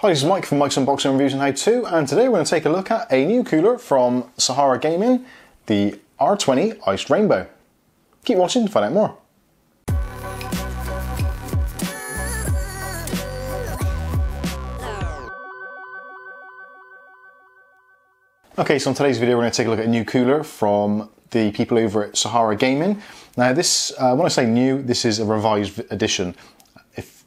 Hi, this is Mike from Mike's Unboxing Reviews and How To, and today we're going to take a look at a new cooler from Sahara Gaming, the R20 Iced Rainbow. Keep watching to find out more. Okay, so in today's video we're going to take a look at a new cooler from the people over at Sahara Gaming. Now this, uh, when I say new, this is a revised edition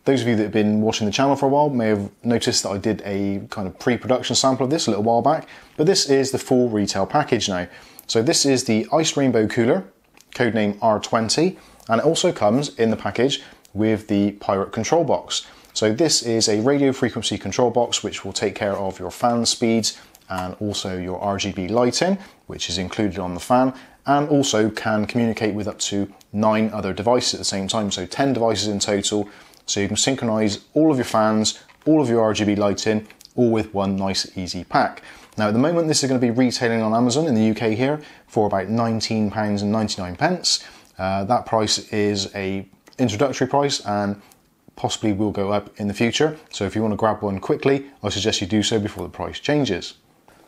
those of you that have been watching the channel for a while may have noticed that I did a kind of pre-production sample of this a little while back, but this is the full retail package now. So this is the Iced Rainbow cooler, codename R20, and it also comes in the package with the Pirate control box. So this is a radio frequency control box which will take care of your fan speeds and also your RGB lighting, which is included on the fan, and also can communicate with up to nine other devices at the same time, so 10 devices in total, so you can synchronize all of your fans, all of your RGB lighting, all with one nice easy pack. Now at the moment this is going to be retailing on Amazon in the UK here for about £19.99. pence. Uh, that price is a introductory price and possibly will go up in the future. So if you want to grab one quickly, I suggest you do so before the price changes.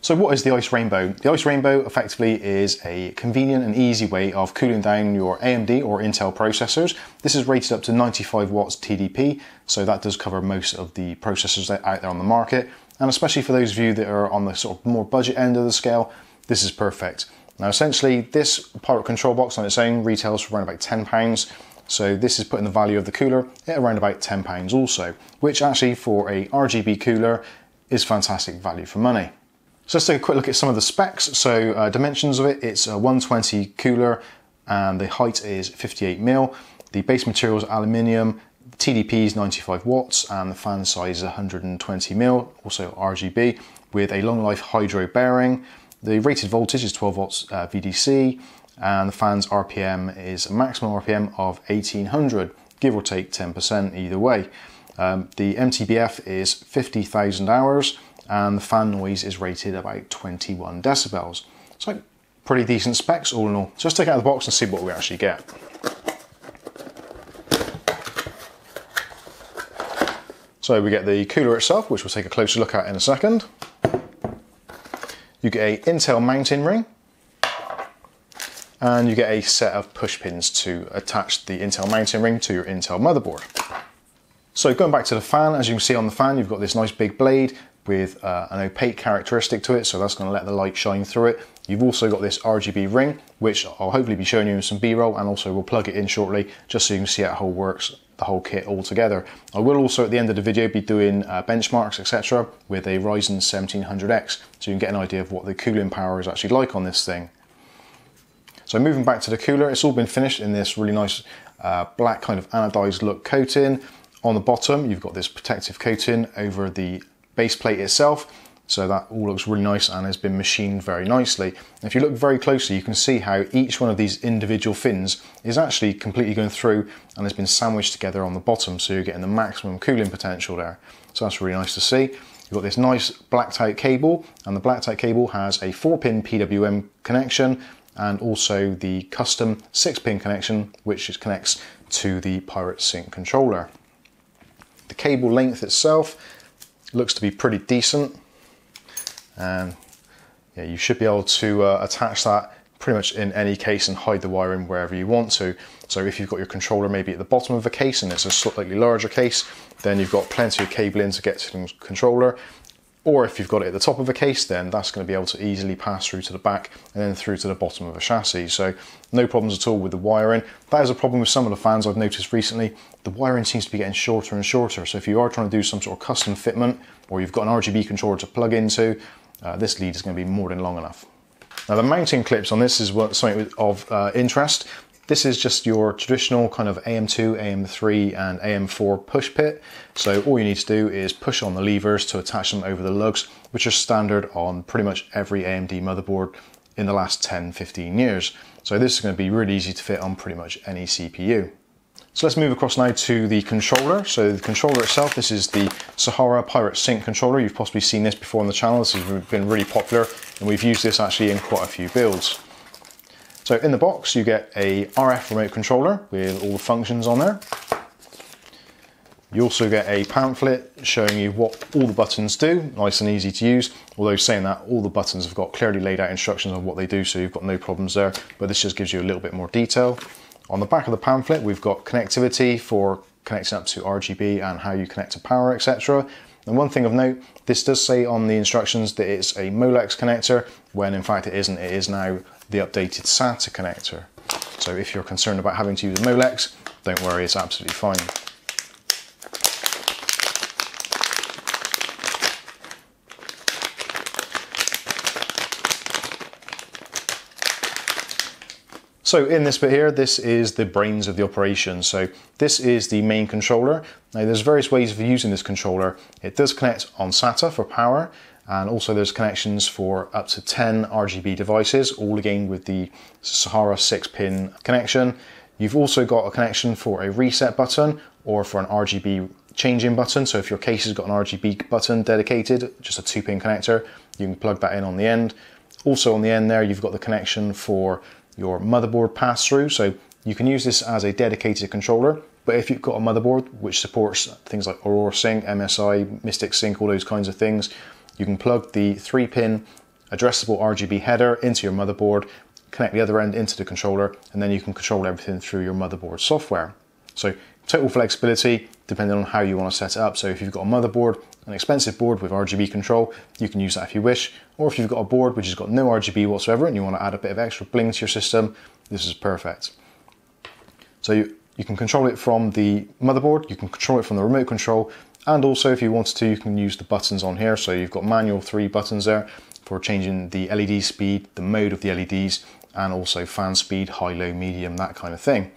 So what is the Iced Rainbow? The Iced Rainbow effectively is a convenient and easy way of cooling down your AMD or Intel processors. This is rated up to 95 watts TDP, so that does cover most of the processors out there on the market. And especially for those of you that are on the sort of more budget end of the scale, this is perfect. Now essentially this Pirate control box on its own retails for around about £10. So this is putting the value of the cooler at around about £10 also, which actually for a RGB cooler is fantastic value for money. So let's take a quick look at some of the specs. So uh, dimensions of it, it's a 120 cooler and the height is 58 mil. The base material is aluminium, the TDP is 95 watts and the fan size is 120 mil, also RGB, with a long life hydro bearing. The rated voltage is 12 volts uh, VDC and the fan's RPM is a maximum RPM of 1800, give or take 10% either way. Um, the MTBF is 50,000 hours and the fan noise is rated about 21 decibels. So pretty decent specs all in all. So let's take it out of the box and see what we actually get. So we get the cooler itself, which we'll take a closer look at in a second. You get a Intel mounting ring, and you get a set of push pins to attach the Intel mounting ring to your Intel motherboard. So going back to the fan, as you can see on the fan, you've got this nice big blade with uh, an opaque characteristic to it, so that's going to let the light shine through it. You've also got this RGB ring, which I'll hopefully be showing you in some B-roll, and also we'll plug it in shortly, just so you can see how it whole works, the whole kit all together. I will also, at the end of the video, be doing uh, benchmarks, etc., with a Ryzen 1700X, so you can get an idea of what the cooling power is actually like on this thing. So moving back to the cooler, it's all been finished in this really nice uh, black kind of anodized look coating. On the bottom, you've got this protective coating over the base plate itself. So that all looks really nice and has been machined very nicely. If you look very closely, you can see how each one of these individual fins is actually completely going through and has been sandwiched together on the bottom. So you're getting the maximum cooling potential there. So that's really nice to see. You've got this nice blacked out cable and the blacked out cable has a four pin PWM connection and also the custom six pin connection, which connects to the Pirate Sync controller. The cable length itself looks to be pretty decent. And yeah, you should be able to uh, attach that pretty much in any case and hide the wiring wherever you want to. So if you've got your controller maybe at the bottom of the case and it's a slightly larger case, then you've got plenty of cabling to get to the controller. Or if you've got it at the top of a case, then that's going to be able to easily pass through to the back and then through to the bottom of a chassis. So no problems at all with the wiring. That is a problem with some of the fans I've noticed recently. The wiring seems to be getting shorter and shorter. So if you are trying to do some sort of custom fitment or you've got an RGB controller to plug into, uh, this lead is going to be more than long enough. Now the mounting clips on this is something of uh, interest. This is just your traditional kind of AM2, AM3 and AM4 push pit. So all you need to do is push on the levers to attach them over the lugs, which are standard on pretty much every AMD motherboard in the last 10, 15 years. So this is going to be really easy to fit on pretty much any CPU. So let's move across now to the controller. So the controller itself, this is the Sahara Pirate Sync controller. You've possibly seen this before on the channel. This has been really popular and we've used this actually in quite a few builds. So in the box, you get a RF remote controller with all the functions on there. You also get a pamphlet showing you what all the buttons do, nice and easy to use. Although saying that, all the buttons have got clearly laid out instructions on what they do, so you've got no problems there. But this just gives you a little bit more detail. On the back of the pamphlet, we've got connectivity for connecting up to RGB and how you connect to power, etc. And one thing of note, this does say on the instructions that it's a Molex connector, when in fact it isn't. It is now the updated SATA connector. So if you're concerned about having to use a Molex, don't worry, it's absolutely fine. So in this bit here, this is the brains of the operation. So this is the main controller. Now there's various ways of using this controller. It does connect on SATA for power, and also there's connections for up to 10 RGB devices, all again with the Sahara 6 pin connection. You've also got a connection for a reset button or for an RGB changing button. So if your case has got an RGB button dedicated, just a two pin connector, you can plug that in on the end. Also on the end there, you've got the connection for your motherboard pass through. So you can use this as a dedicated controller, but if you've got a motherboard which supports things like Aurora Sync, MSI, Mystic Sync, all those kinds of things, you can plug the three pin addressable RGB header into your motherboard, connect the other end into the controller, and then you can control everything through your motherboard software. So total flexibility depending on how you want to set it up. So if you've got a motherboard, an expensive board with RGB control, you can use that if you wish. Or if you've got a board which has got no RGB whatsoever and you want to add a bit of extra bling to your system, this is perfect. So you, you can control it from the motherboard, you can control it from the remote control, and also if you wanted to, you can use the buttons on here. So you've got manual three buttons there for changing the LED speed, the mode of the LEDs, and also fan speed, high, low, medium, that kind of thing.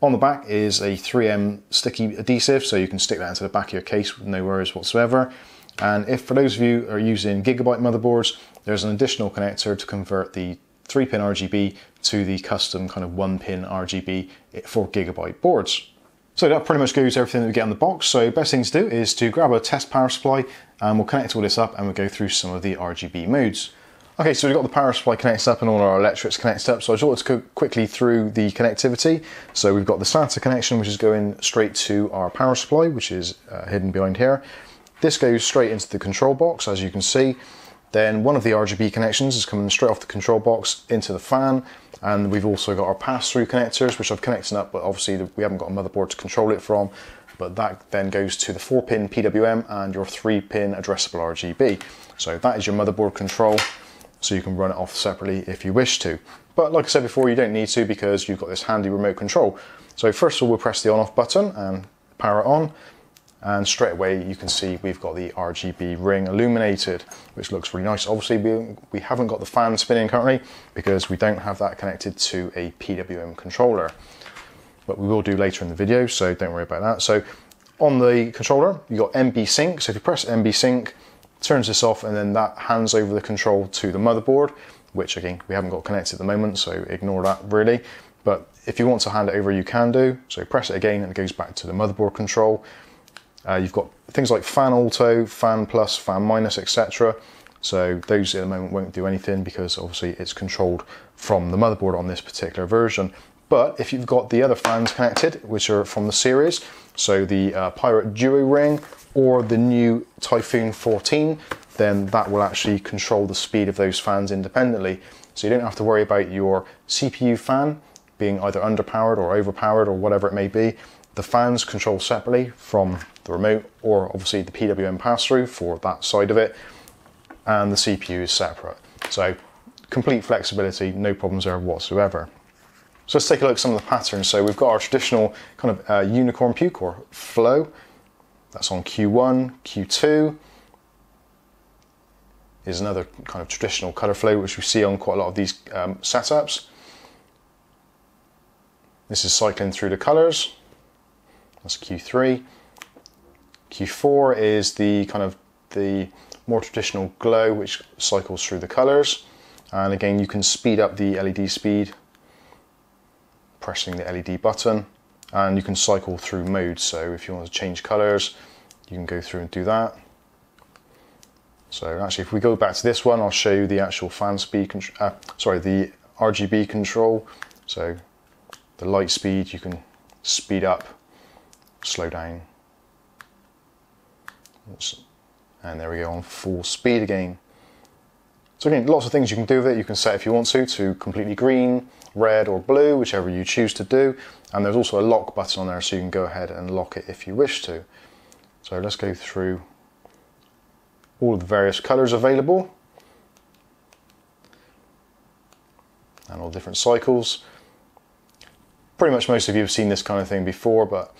On the back is a 3M sticky adhesive, so you can stick that into the back of your case with no worries whatsoever. And if for those of you are using Gigabyte motherboards, there's an additional connector to convert the 3 pin RGB to the custom kind of 1 pin RGB for Gigabyte boards. So that pretty much goes everything that we get in the box. So best thing to do is to grab a test power supply and we'll connect all this up and we'll go through some of the RGB modes. Okay, so we've got the power supply connected up and all our electrics connected up. So I just wanted to go quickly through the connectivity. So we've got the SATA connection, which is going straight to our power supply, which is uh, hidden behind here. This goes straight into the control box, as you can see. Then one of the RGB connections is coming straight off the control box into the fan. And we've also got our pass-through connectors, which I've connected up, but obviously we haven't got a motherboard to control it from. But that then goes to the 4-pin PWM and your 3-pin addressable RGB. So that is your motherboard control so you can run it off separately if you wish to. But like I said before, you don't need to because you've got this handy remote control. So first of all, we'll press the on off button and power it on. And straight away you can see we've got the RGB ring illuminated, which looks really nice. Obviously we, we haven't got the fan spinning currently because we don't have that connected to a PWM controller. But we will do later in the video, so don't worry about that. So on the controller, you've got MB Sync. So if you press MB Sync, it turns this off and then that hands over the control to the motherboard, which again, we haven't got connected at the moment, so ignore that really. But if you want to hand it over, you can do. So press it again and it goes back to the motherboard control. Uh, you've got things like fan auto, fan plus, fan minus, etc. So those at the moment won't do anything because obviously it's controlled from the motherboard on this particular version. But if you've got the other fans connected, which are from the series, so the uh, Pirate Duo Ring or the new Typhoon 14, then that will actually control the speed of those fans independently. So you don't have to worry about your CPU fan being either underpowered or overpowered or whatever it may be. The fans control separately from the remote or obviously the PWM pass-through for that side of it and the CPU is separate. So complete flexibility, no problems there whatsoever. So let's take a look at some of the patterns. So we've got our traditional kind of uh, unicorn puke or flow. That's on Q1, Q2 is another kind of traditional color flow which we see on quite a lot of these um, setups. This is cycling through the colors. That's Q3. Q4 is the kind of the more traditional glow which cycles through the colors. And again, you can speed up the LED speed pressing the LED button and you can cycle through modes. So if you want to change colors, you can go through and do that. So actually, if we go back to this one, I'll show you the actual fan speed, uh, sorry, the RGB control. So the light speed, you can speed up, slow down, And there we go on full speed again. So again, lots of things you can do with it. You can set if you want to, to completely green, red or blue, whichever you choose to do. And there's also a lock button on there so you can go ahead and lock it if you wish to. So let's go through all of the various colors available. And all different cycles. Pretty much most of you have seen this kind of thing before, but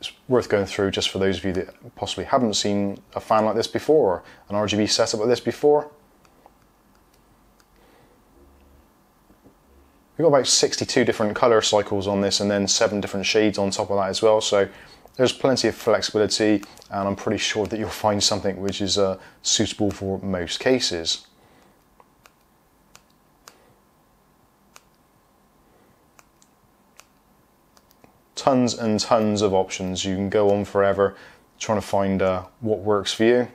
it's worth going through just for those of you that possibly haven't seen a fan like this before or an RGB setup like this before. We've got about 62 different color cycles on this and then seven different shades on top of that as well. So there's plenty of flexibility and I'm pretty sure that you'll find something which is uh, suitable for most cases. Tons and tons of options. You can go on forever trying to find uh, what works for you.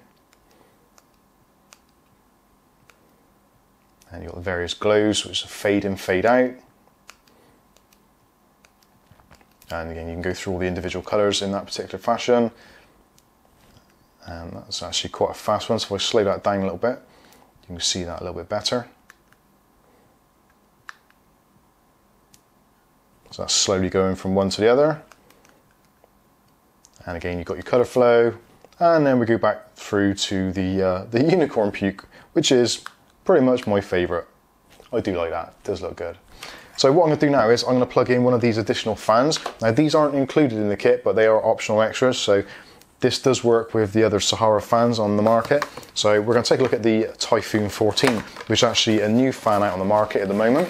And you've got the various glows, which fade in, fade out. And again, you can go through all the individual colours in that particular fashion. And that's actually quite a fast one, so if I slow that down a little bit, you can see that a little bit better. So that's slowly going from one to the other. And again, you've got your color flow. And then we go back through to the, uh, the unicorn puke, which is pretty much my favorite. I do like that, it does look good. So what I'm gonna do now is I'm gonna plug in one of these additional fans. Now these aren't included in the kit, but they are optional extras. So this does work with the other Sahara fans on the market. So we're gonna take a look at the Typhoon 14, which is actually a new fan out on the market at the moment.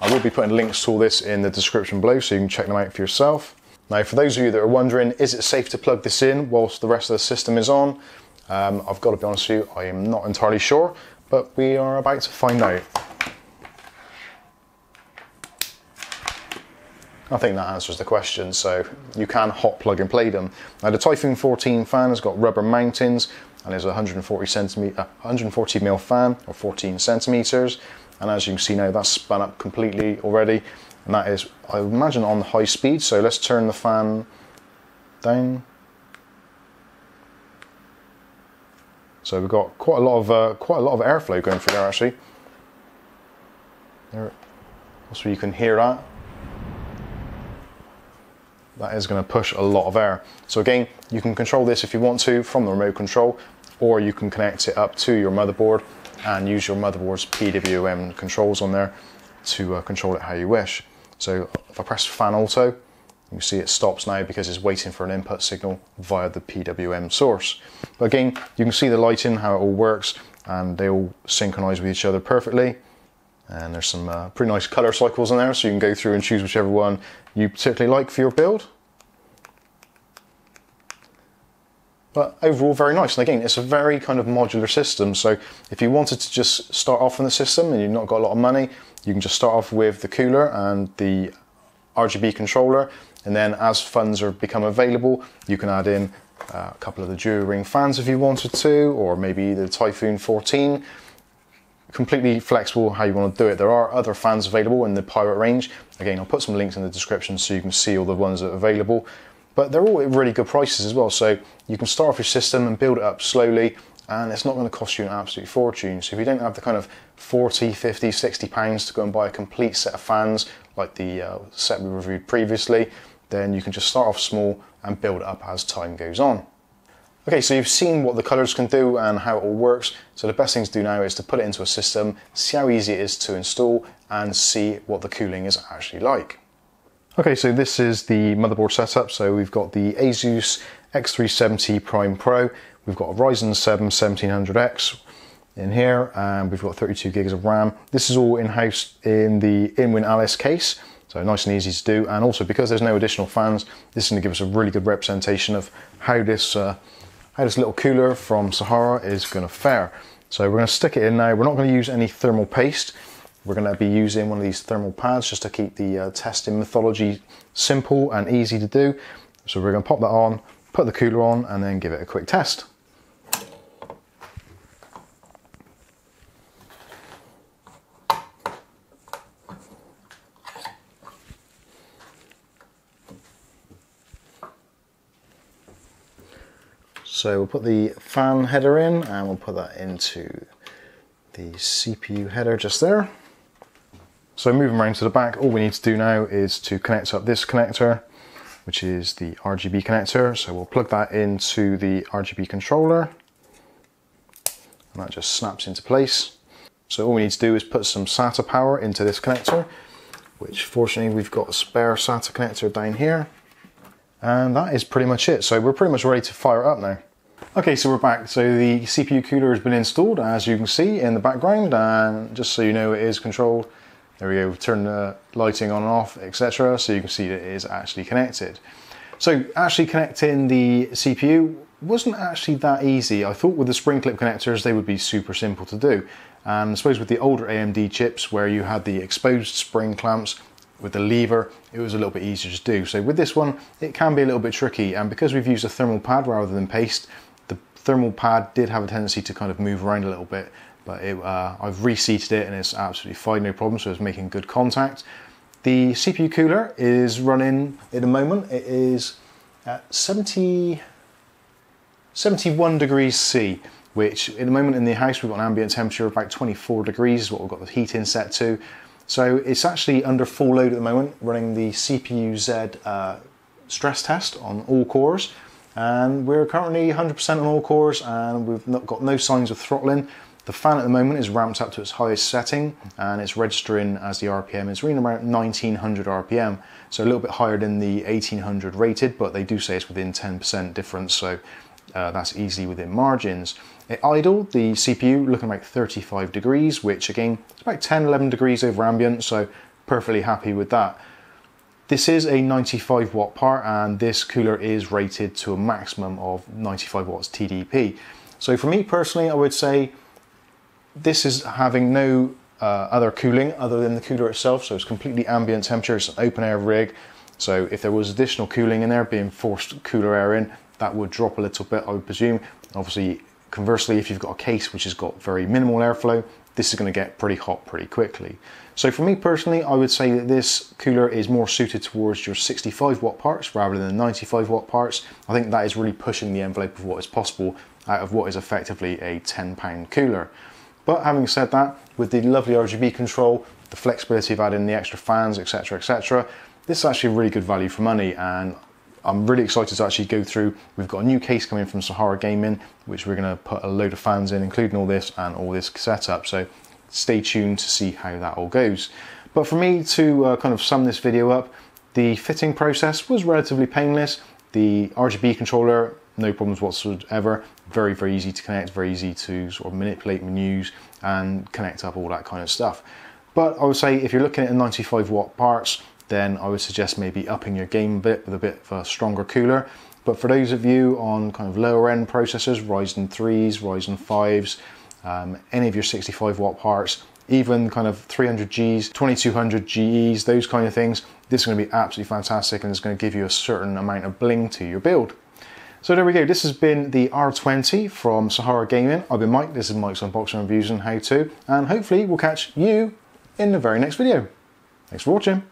I will be putting links to all this in the description below so you can check them out for yourself. Now for those of you that are wondering, is it safe to plug this in whilst the rest of the system is on? Um, I've got to be honest with you, I am not entirely sure, but we are about to find out. I think that answers the question. So you can hot plug and play them. Now the Typhoon 14 fan has got rubber mountings and is a 140 centimeter, 140 mil fan or 14 centimeters and as you can see now that's spun up completely already. And that is I imagine on high speed. So let's turn the fan down. So we've got quite a lot of uh, quite a lot of airflow going through there actually. There so you can hear that. That is going to push a lot of air. So again you can control this if you want to from the remote control or you can connect it up to your motherboard and use your motherboard's PWM controls on there to uh, control it how you wish. So if I press fan auto, you see it stops now because it's waiting for an input signal via the PWM source. But again, you can see the lighting, how it all works, and they all synchronize with each other perfectly. And there's some uh, pretty nice color cycles in there, so you can go through and choose whichever one you particularly like for your build. But overall very nice. And again, it's a very kind of modular system. So if you wanted to just start off in the system and you've not got a lot of money, you can just start off with the cooler and the RGB controller. And then as funds are become available, you can add in uh, a couple of the dual ring fans if you wanted to, or maybe the Typhoon 14. Completely flexible how you want to do it. There are other fans available in the Pirate range. Again, I'll put some links in the description so you can see all the ones that are available but they're all really good prices as well. So you can start off your system and build it up slowly and it's not going to cost you an absolute fortune. So if you don't have the kind of 40, 50, 60 pounds to go and buy a complete set of fans like the uh, set we reviewed previously, then you can just start off small and build up as time goes on. Okay, so you've seen what the colors can do and how it all works. So the best thing to do now is to put it into a system, see how easy it is to install and see what the cooling is actually like. Okay, so this is the motherboard setup. So we've got the Asus X370 Prime Pro. We've got a Ryzen 7 1700X in here, and we've got 32 gigs of RAM. This is all in-house in the Inwin Alice case, so nice and easy to do. And also because there's no additional fans, this is going to give us a really good representation of how this uh, how this little cooler from Sahara is going to fare. So we're going to stick it in now. We're not going to use any thermal paste. We're going to be using one of these thermal pads just to keep the uh, testing methodology simple and easy to do. So we're going to pop that on, put the cooler on and then give it a quick test. So we'll put the fan header in and we'll put that into the CPU header just there. So moving around to the back, all we need to do now is to connect up this connector, which is the RGB connector. So we'll plug that into the RGB controller and that just snaps into place. So all we need to do is put some SATA power into this connector, which fortunately we've got a spare SATA connector down here. And that is pretty much it. So we're pretty much ready to fire up now. Okay, so we're back. So the CPU cooler has been installed, as you can see in the background, and just so you know, it is controlled. There we go, turn the lighting on and off, etc. So you can see that it is actually connected. So actually connecting the CPU wasn't actually that easy. I thought with the spring clip connectors, they would be super simple to do. And I suppose with the older AMD chips where you had the exposed spring clamps, with the lever, it was a little bit easier to do. So with this one, it can be a little bit tricky. And because we've used a thermal pad rather than paste, the thermal pad did have a tendency to kind of move around a little bit, but it, uh, I've reseated it and it's absolutely fine, no problem. So it's making good contact. The CPU cooler is running at the moment. It is at 70, 71 degrees C, which at the moment in the house we've got an ambient temperature of about 24 degrees, is what we've got the heating set to. So it's actually under full load at the moment, running the CPU Z uh, stress test on all cores. And we're currently 100% on all cores and we've not got no signs of throttling. The fan at the moment is ramped up to its highest setting and it's registering as the RPM is about 1900 RPM. So a little bit higher than the 1800 rated, but they do say it's within 10% difference. So uh, that's easily within margins. At idle, the CPU looking like 35 degrees, which again, it's about 10, 11 degrees over ambient, so perfectly happy with that. This is a 95 watt part and this cooler is rated to a maximum of 95 watts TDP. So for me personally, I would say this is having no uh, other cooling other than the cooler itself. So it's completely ambient temperature, it's an open air rig. So if there was additional cooling in there, being forced cooler air in, that would drop a little bit, I would presume. Obviously, Conversely, if you've got a case which has got very minimal airflow, this is going to get pretty hot pretty quickly. So for me personally, I would say that this cooler is more suited towards your 65 watt parts rather than the 95 watt parts. I think that is really pushing the envelope of what is possible out of what is effectively a 10 pound cooler. But having said that, with the lovely RGB control, the flexibility of adding the extra fans, etc, etc, this is actually a really good value for money and I'm really excited to actually go through. We've got a new case coming from Sahara Gaming, which we're going to put a load of fans in, including all this and all this setup. So stay tuned to see how that all goes. But for me to uh, kind of sum this video up, the fitting process was relatively painless. The RGB controller, no problems whatsoever. Very, very easy to connect, very easy to sort of manipulate menus and connect up all that kind of stuff. But I would say if you're looking at 95 watt parts, then I would suggest maybe upping your game a bit with a bit of a stronger cooler. But for those of you on kind of lower end processors, Ryzen 3s, Ryzen 5s, um, any of your 65 watt parts, even kind of 300Gs, 2200 GEs, those kind of things, this is going to be absolutely fantastic and it's going to give you a certain amount of bling to your build. So there we go, this has been the R20 from Sahara Gaming. I've been Mike, this is Mike's Unboxing Reviews and How To, and hopefully we'll catch you in the very next video. Thanks for watching.